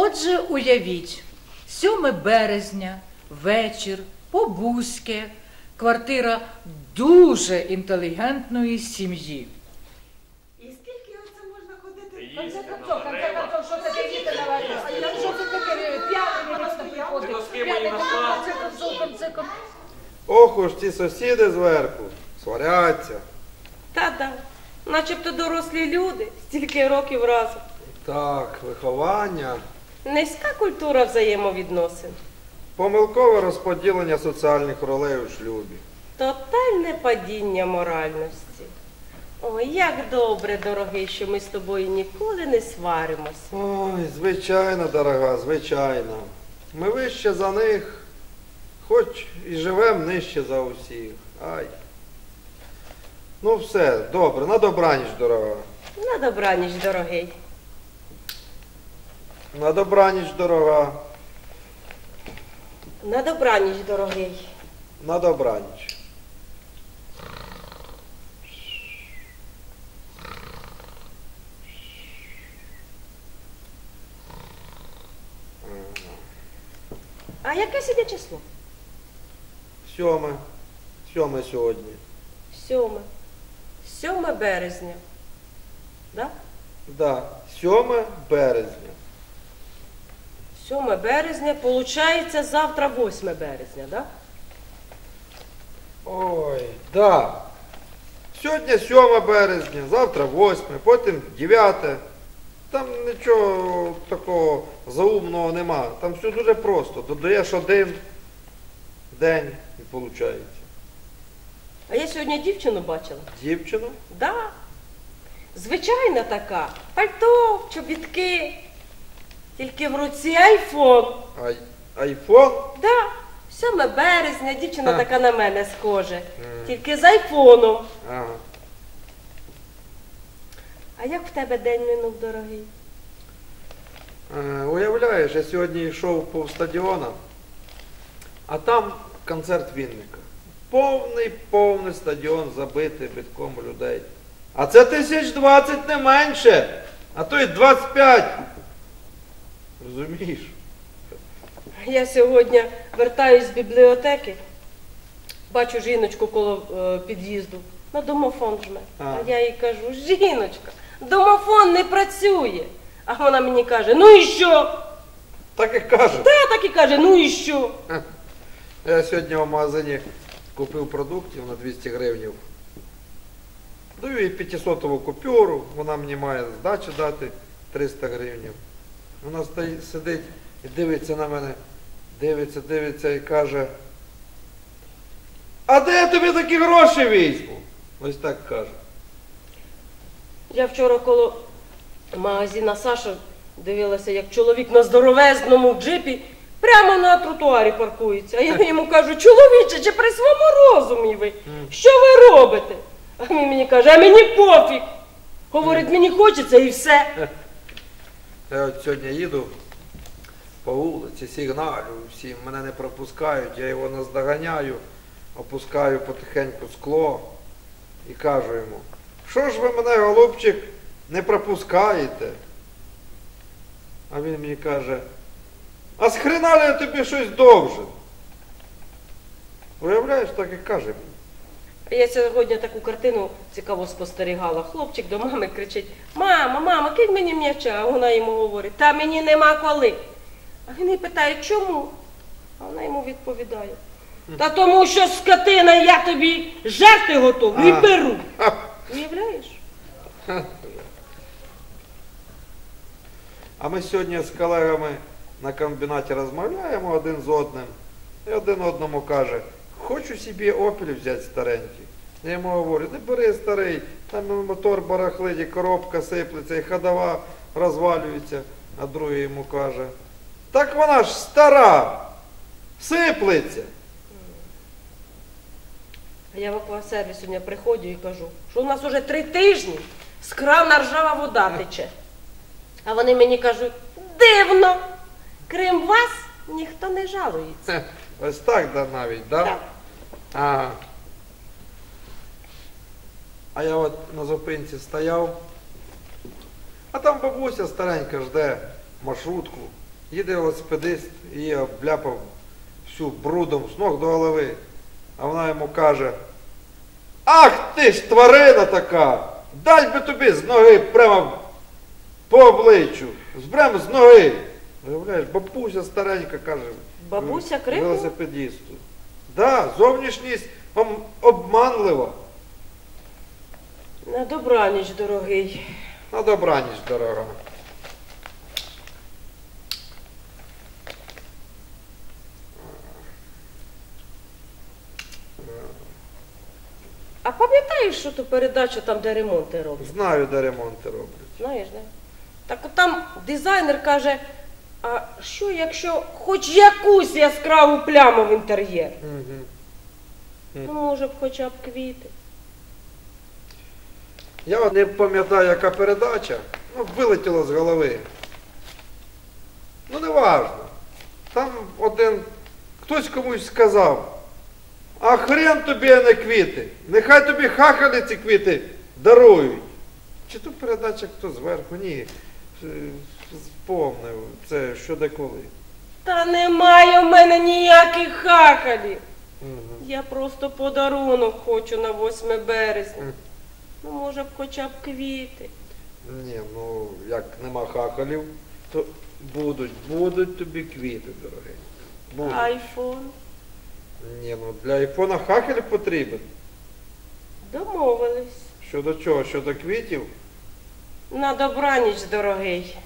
Отже, уявіть, 7 березня, вечір, побузьке, квартира дуже інтелігентної сім'ї. І скільки оце можна ходити? Конце концов, конце концов, що таке діти на вас? А Що це таке? П'яний вічно приходить. Конце концов. Ох уж ті сусіди зверху, сваряться. Та-да. Начебто дорослі люди, стільки років разом. Так, виховання, Низька культура взаємовідносин. помилкове розподілення соціальних ролей у шлюбі. Тотальне падіння моральності. Ой, як добре, дорогий, що ми з тобою ніколи не сваримось. Ой, звичайно, дорога, звичайно. Ми вище за них, хоч і живемо нижче за усіх. Ай. Ну все, добре, на добраніч, дорога. На добраніч, дорогий. На добраніч, дорога. На добраніч, дорогий. На добраніч. А яке сьогодні число? Сьоме. Сьоме сьогодні. Сьоме. Сьоме березня. Да? Да, 7 березня. 7 березня, получається завтра 8 березня, да? Ой, да. Сьогодні 7 березня, завтра 8, потім 9. Там нічого такого заумного нема. Там все дуже просто. Додаєш один день і виходить. А я сьогодні дівчину бачила. Дівчину? Да. Звичайна така. Пальто, чобітки. Тільки в руці айфон. Ай, айфон? Да. 7 березня, дівчина Ха. така на мене схоже. Тільки з айфоном. Ага. А як в тебе день минув, дорогий? Е, Уявляєш, я сьогодні йшов по стадіонам, а там концерт Вінника. Повний, повний стадіон забитий битком людей. А це тисяч двадцять не менше, а то й 25. Розумієш? Я сьогодні вертаюсь з бібліотеки, бачу жіночку коло е, під'їзду. На домофон жме. А. А я їй кажу, жіночка, домофон не працює. А вона мені каже, ну і що? Так і кажуть. Та так і каже, ну і що? Я сьогодні в магазині купив продуктів на 200 гривень. Даю їй 500 купюру, вона мені має здачу дати 300 гривень. Вона сидить і дивиться на мене, дивиться, дивиться і каже, а де я тобі такі гроші візьму? Ось так каже. Я вчора коло магазина Саша дивилася, як чоловік на здоровезному джипі прямо на тротуарі паркується. А я йому кажу, чоловіче, чи при своєму розумі ви? Що ви робите? А він мені каже, а мені пофіг. Говорить, мені хочеться і все. Я от сьогодні їду по вулиці, сигналю, всі мене не пропускають, я його наздоганяю, опускаю потихеньку скло і кажу йому, що ж ви мене, голубчик, не пропускаєте? А він мені каже, а схрена ли я тобі щось довже? Виявляєш, так і каже. Я сьогодні таку картину цікаво спостерігала. Хлопчик до мами кричить: Мама, мама, кинь мені м'яча. А вона йому говорить, та мені нема коли. А він її питає, чому? А вона йому відповідає. Та тому що скотина, я тобі жерти готову і беру. Уявляєш? А ми сьогодні з колегами на комбінаті розмовляємо один з одним. І один одному каже, хочу собі опіль взяти старенький. Я йому говорю, не бери старий, там мотор барахлить, і коробка сиплеться, і ходова розвалюється. А другий йому каже, так вона ж стара, сиплеться. А я в аквасервіс сьогодні приходжу і кажу, що у нас уже три тижні з крана ржава вода тече. А вони мені кажуть, дивно, крім вас ніхто не жалується. Ось так да, навіть, да? Так. Ага. А я от на зупинці стояв, а там бабуся старенька жде маршрутку. Їде велосипедист і її обляпав всю брудом з ног до голови. А вона йому каже, ах ти ж тварина така! Дай би тобі з ноги прямо по обличчю, прямо з ноги. Бабуся старенька каже. Бабуся крикнула? Велосипедисту. Да, зовнішність обманлива. На добраніч, дорогий. На добраніч, дорога. А пам'ятаєш, що ту передачу там, де ремонти роблять? Знаю, де ремонти роблять. Знаєш, да? Так от там дизайнер каже, а що якщо хоч якусь яскраву пляму в інтер'єр? Мгм. Ну, може б хоча б квіти. Я от не пам'ятаю, яка передача, ну, вилетіло з голови. Ну, не важно. Там один, хтось комусь сказав, а хрен тобі, а не квіти. Нехай тобі хахалі ці квіти дарують. Чи то передача хто зверху? Ні. Е, Спомнив, це що де коли. Та немає в мене ніяких хахалів. Мгм. Я просто подарунок хочу на 8 березня. Ну, може б хоча б квіти. Ні, ну як нема хахалів, то будуть, будуть тобі квіти. Будуть. Айфон. Ні, ну для айфона хахель потрібен. Домовились. Щодо чого? Щодо квітів? На добраніч, дорогий.